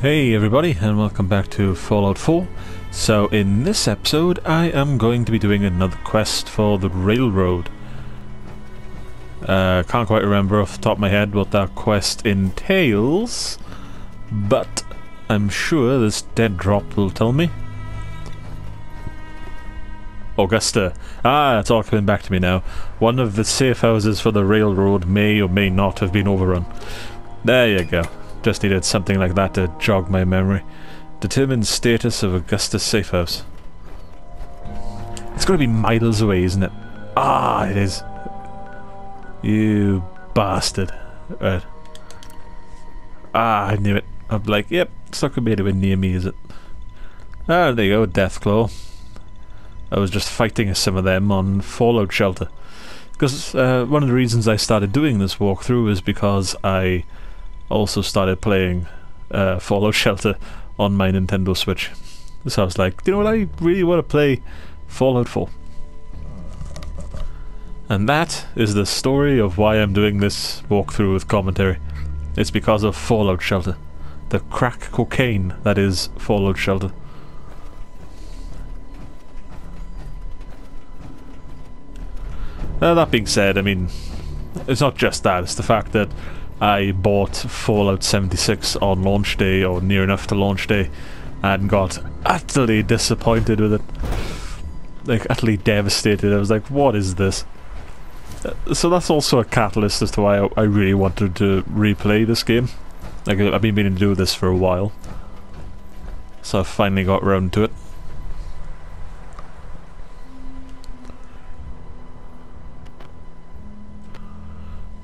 Hey everybody and welcome back to Fallout 4. So in this episode I am going to be doing another quest for the railroad. Uh, can't quite remember off the top of my head what that quest entails, but I'm sure this dead drop will tell me. Augusta. Ah, it's all coming back to me now. One of the safe houses for the railroad may or may not have been overrun. There you go. Just needed something like that to jog my memory. Determine status of Augustus safe house. It's going to be miles away, isn't it? Ah, it is. You bastard. Right. Ah, I knew it. I'm like, yep, it's not going to be anywhere near me, is it? Ah, there you go, Deathclaw. I was just fighting some of them on Fallout Shelter. Because uh, one of the reasons I started doing this walkthrough is because I also started playing uh, Fallout Shelter on my Nintendo Switch. So I was like, you know what, I really want to play Fallout 4. And that is the story of why I'm doing this walkthrough with commentary. It's because of Fallout Shelter. The crack cocaine that is Fallout Shelter. Uh, that being said, I mean, it's not just that, it's the fact that I bought Fallout 76 on launch day, or near enough to launch day, and got utterly disappointed with it. Like, utterly devastated. I was like, what is this? Uh, so that's also a catalyst as to why I, really wanted to replay this game. Like, I've been meaning to do this for a while. So I finally got round to it.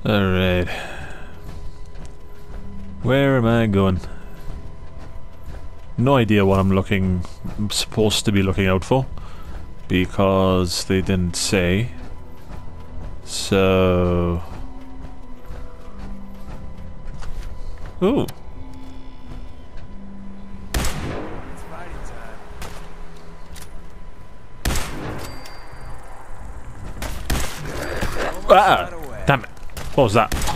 Alright. Where am I going? No idea what I'm looking... Supposed to be looking out for. Because they didn't say. So... Ooh. Ah! Damn it. What was that?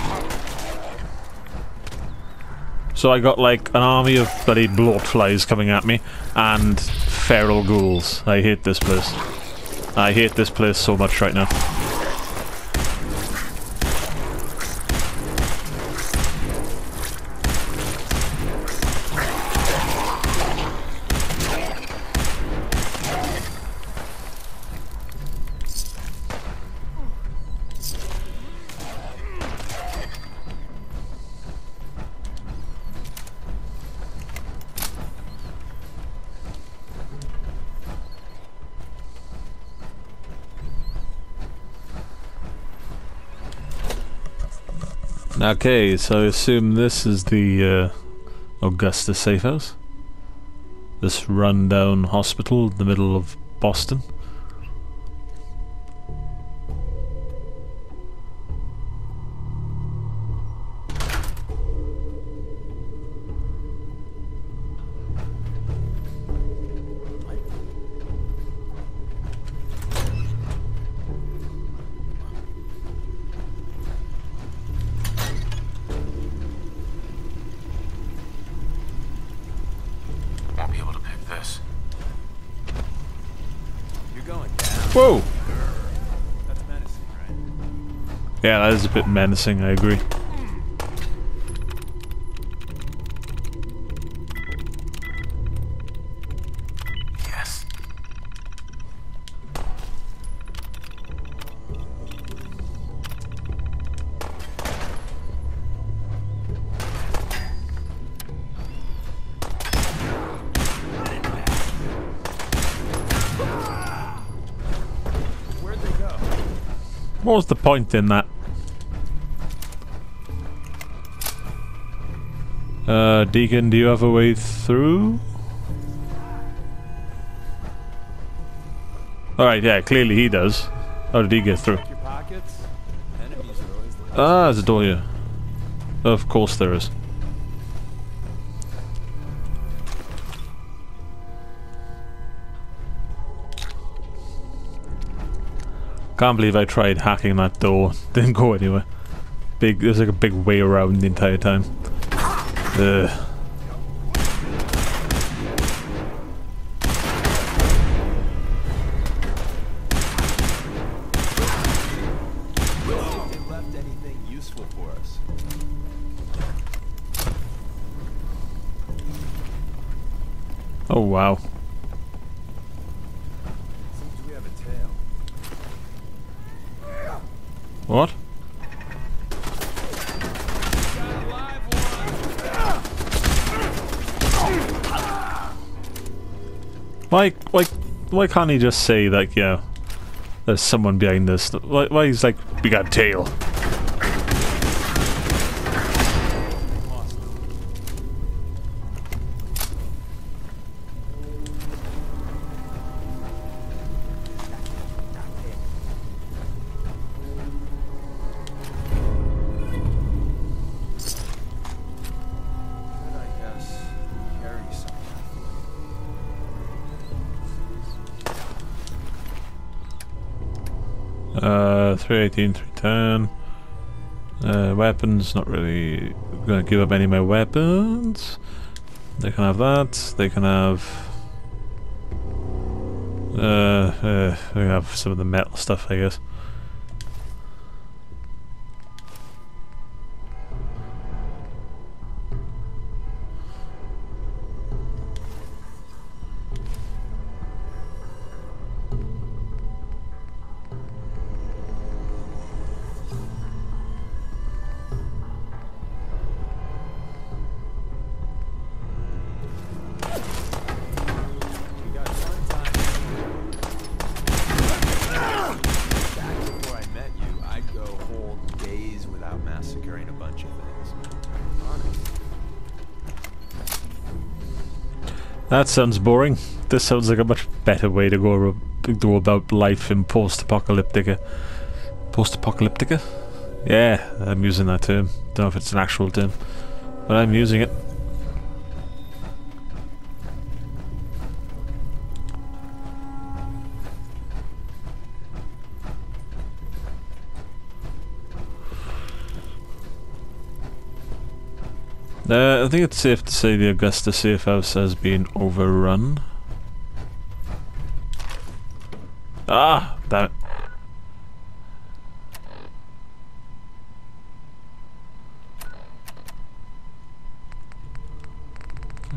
So I got like an army of bloody bloatflies coming at me and feral ghouls. I hate this place. I hate this place so much right now. Okay, so I assume this is the uh, Augusta safe house. This rundown hospital in the middle of Boston. Whoa! That's menacing, right? Yeah, that is a bit menacing, I agree. Point in that? Uh, Deacon, do you have a way through? Alright, yeah, clearly he does. How did he get through? Check your pockets. Enemies are always the Ah, there's a door here. Of course there is. Can't believe I tried hacking that door. Didn't go anywhere. Big, there's like a big way around the entire time. Ugh. Oh wow. What? Why, why, why can't he just say like, yeah, there's someone behind this? Why, why he's like, we got a tail. 218, return. Uh, weapons, not really going to give up any of my weapons. They can have that. They can have... Uh, uh, they can have some of the metal stuff, I guess. That sounds boring. This sounds like a much better way to go go about life in post-apocalyptica. Uh, post-apocalyptica? Yeah, I'm using that term. Don't know if it's an actual term, but I'm using it. Uh, I think it's safe to say the Augusta safe house has been overrun. Ah, damn it.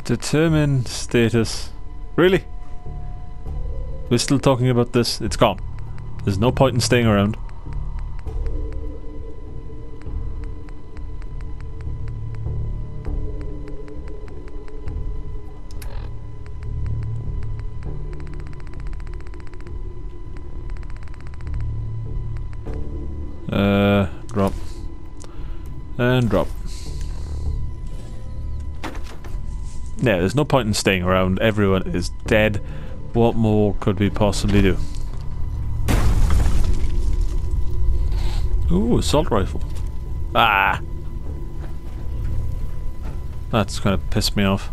Determine status. Really? We're still talking about this? It's gone. There's no point in staying around. Uh, drop. And drop. Yeah, there's no point in staying around. Everyone is dead. What more could we possibly do? Ooh, assault rifle. Ah! That's gonna piss me off.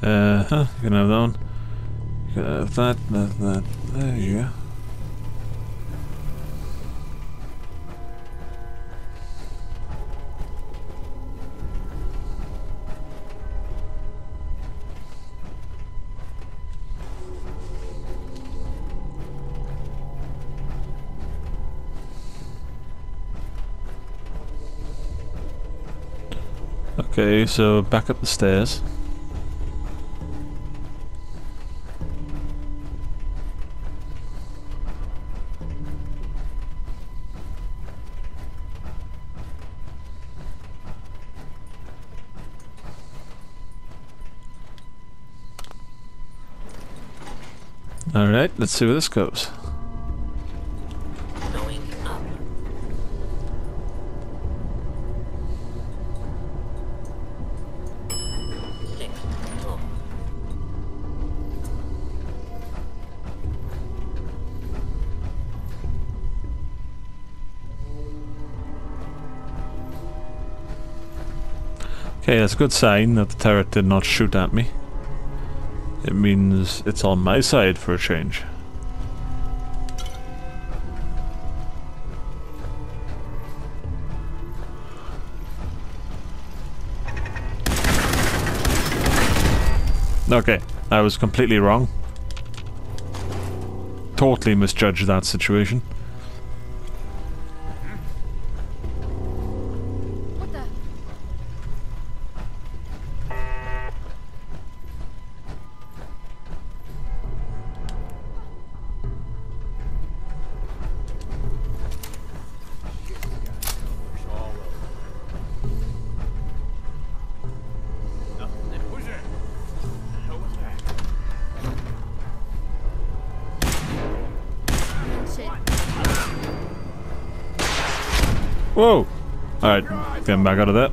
Uh huh, you can have that one. You can have that, that, that. There you go. Okay, so back up the stairs. Let's see where this goes. Going up. Okay, that's a good sign that the turret did not shoot at me. It means it's on my side for a change. Okay, I was completely wrong. Totally misjudged that situation. Whoa! Alright, getting back out of that.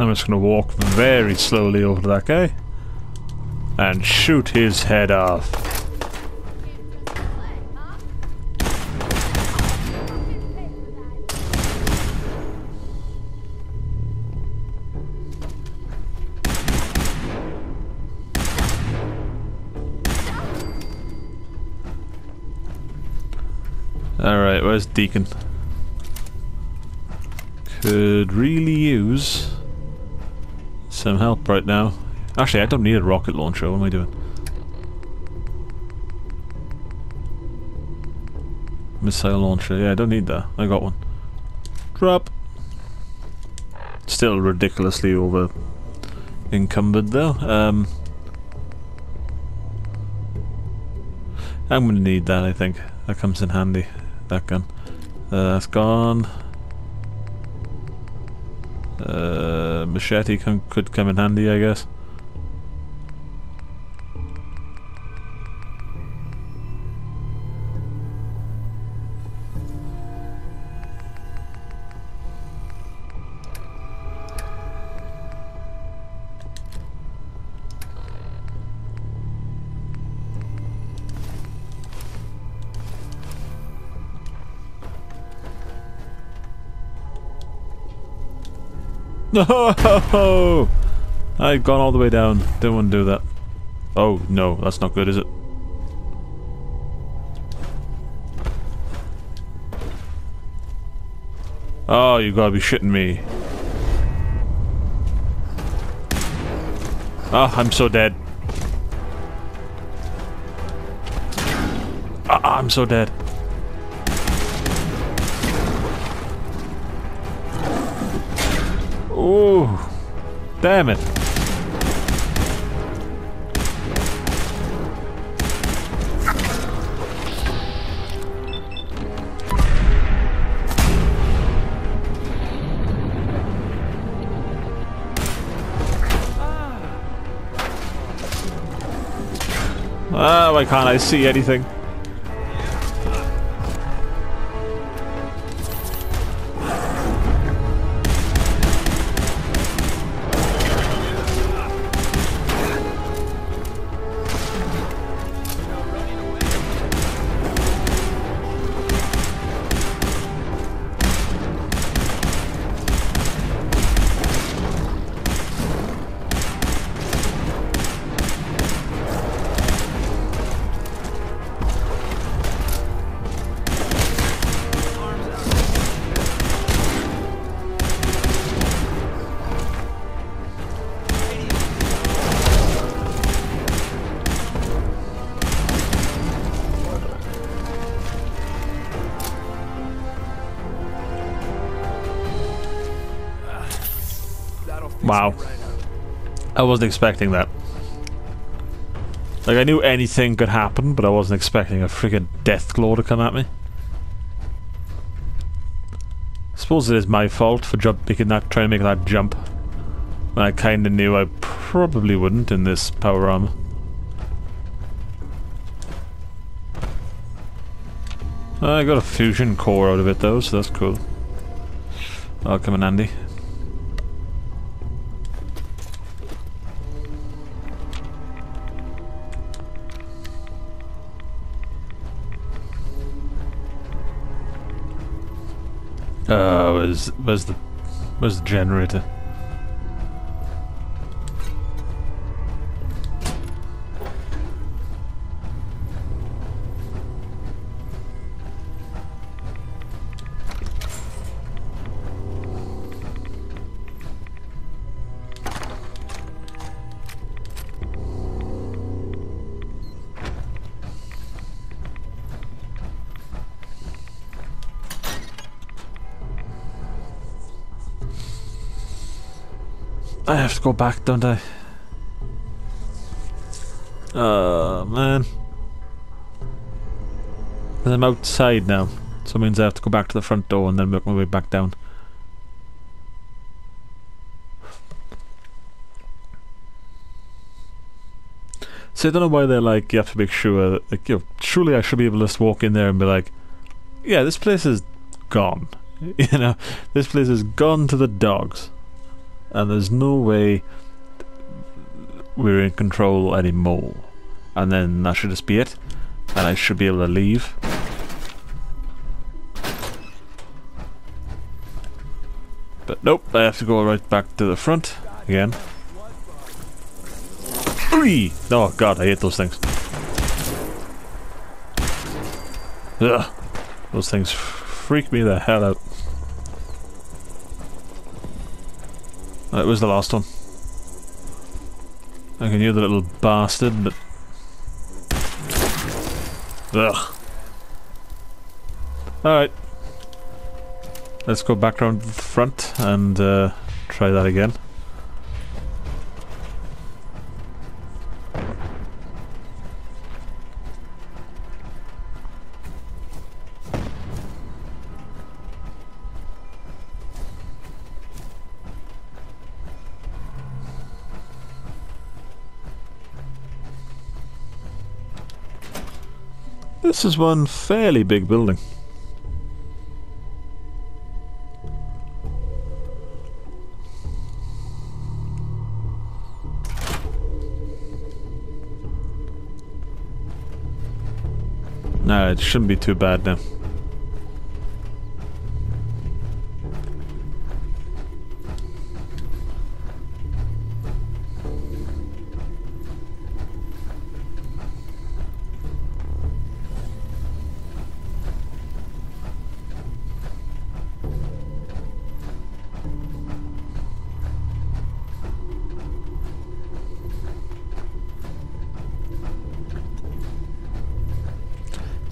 I'm just gonna walk very slowly over to that guy. And shoot his head off. Alright, where's Deacon? Could really use some help right now. Actually, I don't need a rocket launcher. What am I doing? Missile launcher. Yeah, I don't need that. I got one. Drop. Still ridiculously over encumbered though. Um, I'm gonna need that. I think that comes in handy. That gun. Uh, that's gone. Uh, machete com could come in handy, I guess. No! I've gone all the way down. Didn't want to do that. Oh, no, that's not good, is it? Oh, you gotta be shitting me. Ah, I'm so dead. Ah, I'm so dead. Ooh, damn it. Ah, why can't I see anything? Wow. I wasn't expecting that. Like, I knew anything could happen, but I wasn't expecting a freaking death claw to come at me. I suppose it is my fault for jump making that trying to make that jump. When I kinda knew I probably wouldn't in this power armor. I got a fusion core out of it though, so that's cool. That'll come in handy. Uh, where's, where's the, where's the generator? I have to go back, don't I? Oh, man. And I'm outside now. So it means I have to go back to the front door and then work my way back down. So I don't know why they're like, you have to make sure, that, like, you know, surely I should be able to just walk in there and be like, yeah, this place is gone. You know, this place is gone to the dogs and there's no way we're in control anymore. And then that should just be it, and I should be able to leave. But nope, I have to go right back to the front again. Oh god, I hate those things. Ugh. Those things freak me the hell out. That was the last one. I can hear the little bastard, but... Ugh. Alright. Let's go back around the front and uh, try that again. This is one fairly big building. No, it shouldn't be too bad now.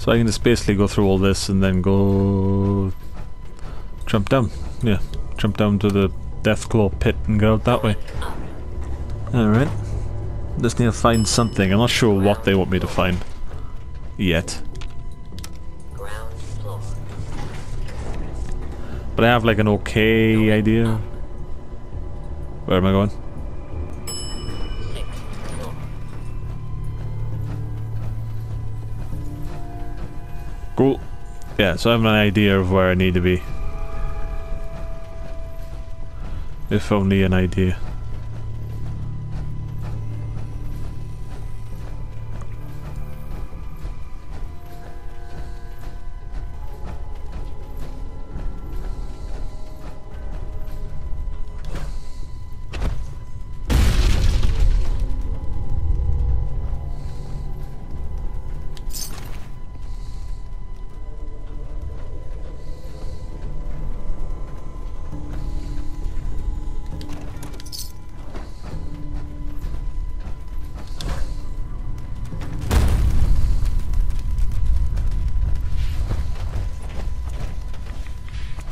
So I can just basically go through all this and then go jump down. Yeah, jump down to the Deathclaw pit and go out that way. Alright. Just need to find something. I'm not sure what they want me to find. Yet. But I have like an okay idea. Where am I going? Yeah, so I have an idea of where I need to be. If only an idea.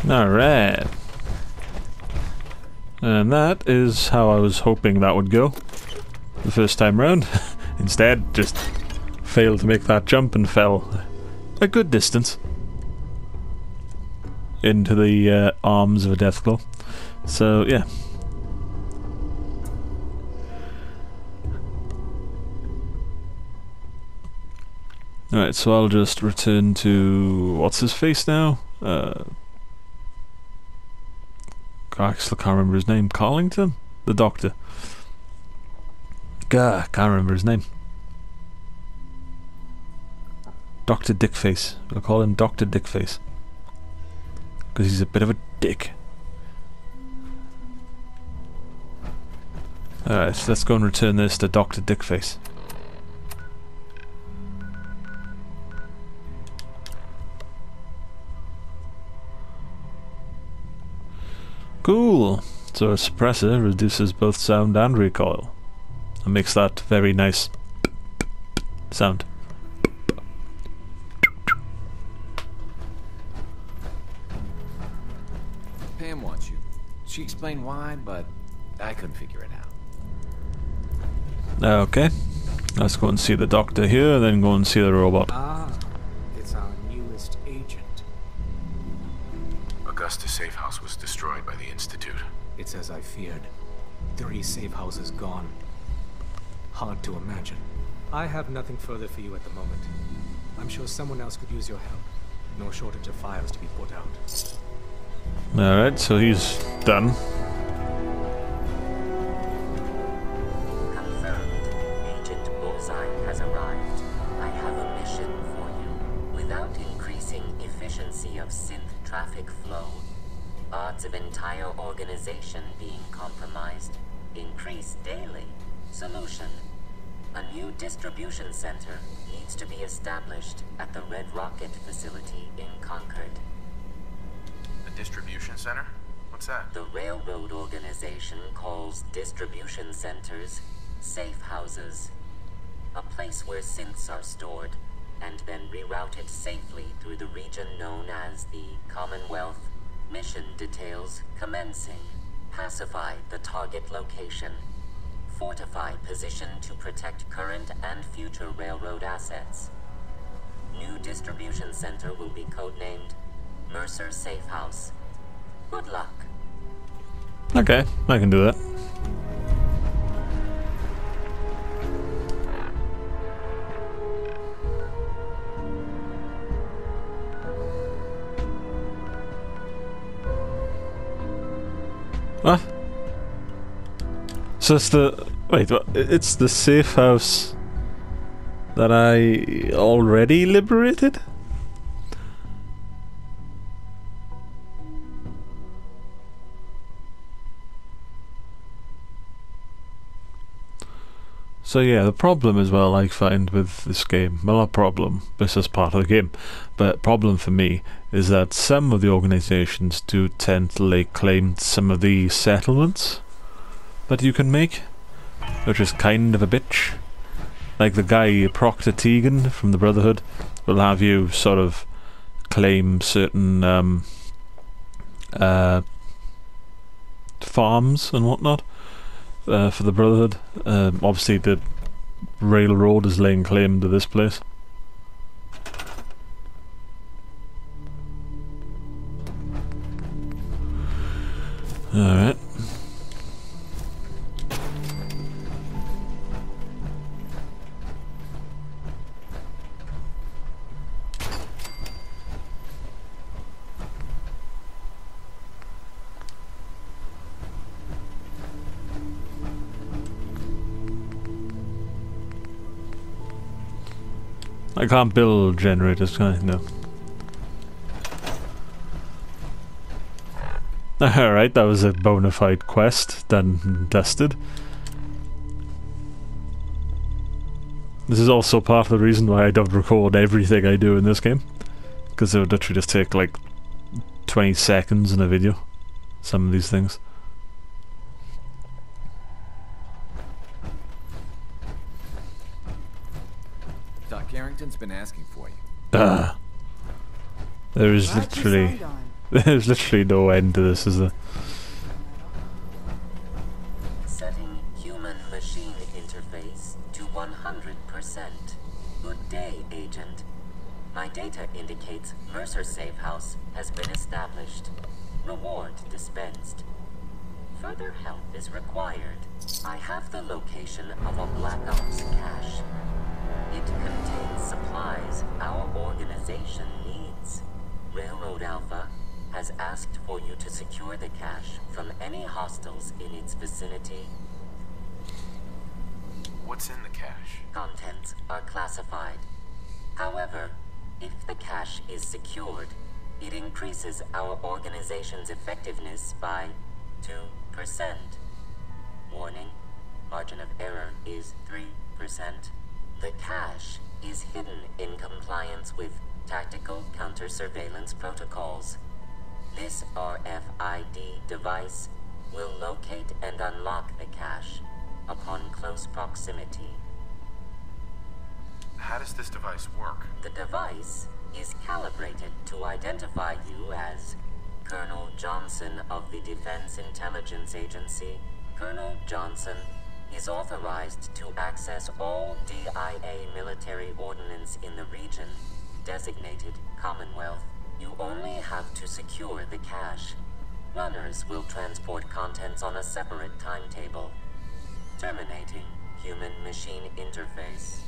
Alright. And that is how I was hoping that would go the first time round. Instead, just failed to make that jump and fell a good distance into the uh, arms of a Deathclaw. So, yeah. Alright, so I'll just return to. What's his face now? Uh. I actually can't remember his name. Carlington? The doctor. Gah, can't remember his name. Dr. Dickface. We'll call him Dr. Dickface. Because he's a bit of a dick. Alright, so let's go and return this to Dr. Dickface. Cool. So a suppressor reduces both sound and recoil. And makes that very nice sound. Pam wants you. She explained why, but I couldn't figure it out. Okay. Let's go and see the doctor here, then go and see the robot. Ah, Augusta safe house was destroyed by the Institute. It's as I feared. Three safe houses gone. Hard to imagine. I have nothing further for you at the moment. I'm sure someone else could use your help. No shortage of fires to be put out. Alright, so he's done. Confirmed. Agent Bullseye has arrived. I have a mission for you. Without increasing efficiency of synth traffic flow, odds of entire organization being compromised increase daily. Solution. A new distribution center needs to be established at the Red Rocket facility in Concord. The distribution center? What's that? The railroad organization calls distribution centers safe houses. A place where synths are stored and then rerouted safely through the region known as the Commonwealth. Mission details commencing. Pacify the target location. Fortify position to protect current and future railroad assets. New distribution center will be codenamed Mercer Safe House. Good luck. Okay, I can do that. So it's the wait. It's the safe house that I already liberated. So yeah, the problem as well I find with this game, well not problem, this is part of the game, but problem for me is that some of the organisations do tend to lay claim to some of the settlements that you can make, which is kind of a bitch. Like the guy Proctor Teagan from the Brotherhood will have you sort of claim certain um, uh, farms and whatnot uh, for the Brotherhood. Um, obviously, the railroad is laying claim to this place. Alright. I can't build generators, can I? No. Alright, that was a bona fide quest, done and dusted. This is also part of the reason why I don't record everything I do in this game. Because it would literally just take like 20 seconds in a video. Some of these things. Doc Carrington's been asking for you. Ah. There is literally there's literally no end to this, is there? Setting human-machine interface to 100%. Good day, Agent. My data indicates Mercer Safe House has been established. Reward dispensed. Further help is required. I have the location of a Black Ops cache. It contains supplies our organization needs. Railroad Alpha has asked for you to secure the cache from any hostiles in its vicinity. What's in the cache? Contents are classified. However, if the cache is secured, it increases our organization's effectiveness by 2%. Warning, margin of error is 3%. The cache is hidden in compliance with tactical counter-surveillance protocols. This RFID device will locate and unlock the cache upon close proximity. How does this device work? The device is calibrated to identify you as Colonel Johnson of the Defense Intelligence Agency. Colonel Johnson is authorized to access all DIA military ordnance in the region designated Commonwealth. You only have to secure the cache. Runners will transport contents on a separate timetable. Terminating human-machine interface.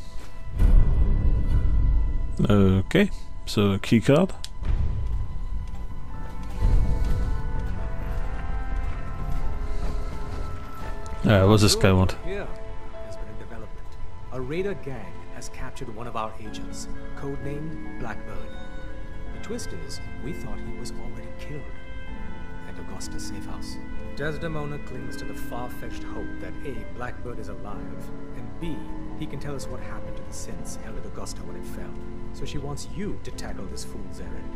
Okay, so a key card. Alright, what's this guy want? Here has been a development. A raider gang has captured one of our agents, codenamed Blackbird. The twist is, we thought he was already killed at Augusta Safe House. Desdemona clings to the far-fetched hope that A, Blackbird is alive, and B, he can tell us what happened to the synths held at Augusta when it fell. So she wants you to tackle this fool's errand.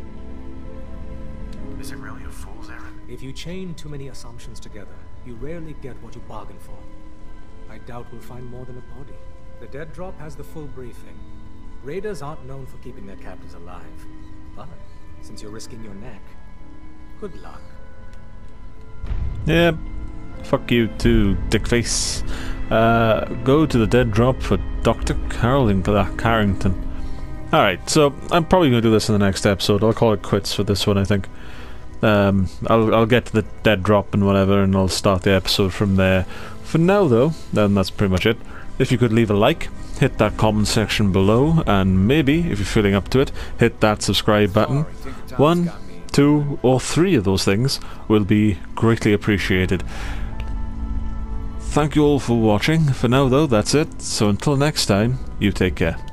Is it really a fool's errand? If you chain too many assumptions together, you rarely get what you bargain for. I doubt we'll find more than a body. The dead drop has the full briefing. Raiders aren't known for keeping their captives alive. But since you're risking your neck, good luck. Yeah, fuck you too, dickface. Uh, go to the dead drop for Dr. Carolyn Carrington. Alright, so I'm probably going to do this in the next episode. I'll call it quits for this one, I think. Um, I'll, I'll get to the dead drop and whatever, and I'll start the episode from there. For now, though, then that's pretty much it. If you could leave a like, hit that comment section below, and maybe, if you're feeling up to it, hit that subscribe button. One, two, or three of those things will be greatly appreciated. Thank you all for watching. For now, though, that's it. So until next time, you take care.